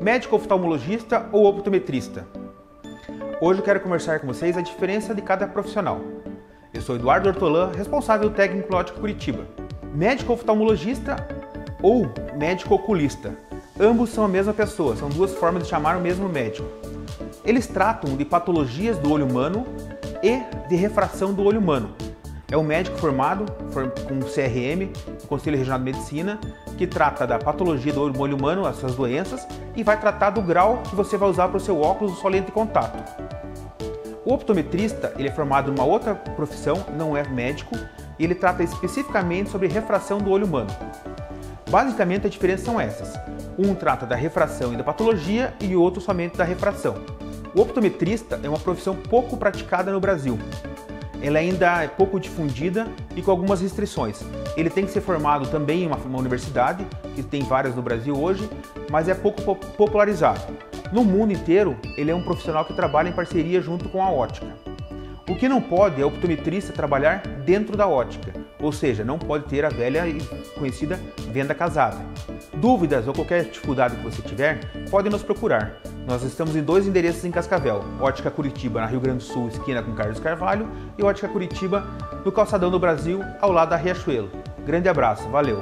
médico oftalmologista ou optometrista. Hoje eu quero conversar com vocês a diferença de cada profissional. Eu sou Eduardo Hortolã, responsável técnico Ótica Curitiba. Médico oftalmologista ou médico oculista. Ambos são a mesma pessoa, são duas formas de chamar o mesmo médico. Eles tratam de patologias do olho humano e de refração do olho humano. É um médico formado com CRM, Conselho Regional de Medicina, que trata da patologia do olho humano, as suas doenças, e vai tratar do grau que você vai usar para o seu óculos ou sua lente de contato. O optometrista ele é formado numa outra profissão, não é médico, e ele trata especificamente sobre refração do olho humano. Basicamente, as diferenças são essas. Um trata da refração e da patologia e o outro somente da refração. O optometrista é uma profissão pouco praticada no Brasil. Ela ainda é pouco difundida e com algumas restrições. Ele tem que ser formado também em uma, uma universidade, que tem várias no Brasil hoje, mas é pouco popularizado. No mundo inteiro, ele é um profissional que trabalha em parceria junto com a ótica. O que não pode é o optometrista trabalhar dentro da ótica, ou seja, não pode ter a velha e conhecida venda casada. Dúvidas ou qualquer dificuldade que você tiver, pode nos procurar. Nós estamos em dois endereços em Cascavel: Ótica Curitiba, na Rio Grande do Sul, esquina com Carlos Carvalho, e Ótica Curitiba, no Calçadão do Brasil, ao lado da Riachuelo. Grande abraço, valeu!